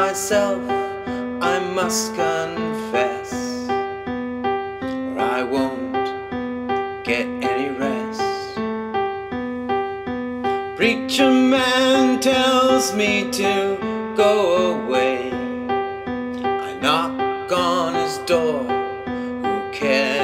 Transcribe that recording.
myself, I must confess, or I won't get any rest. Preacher man tells me to go away. I knock on his door, who cares?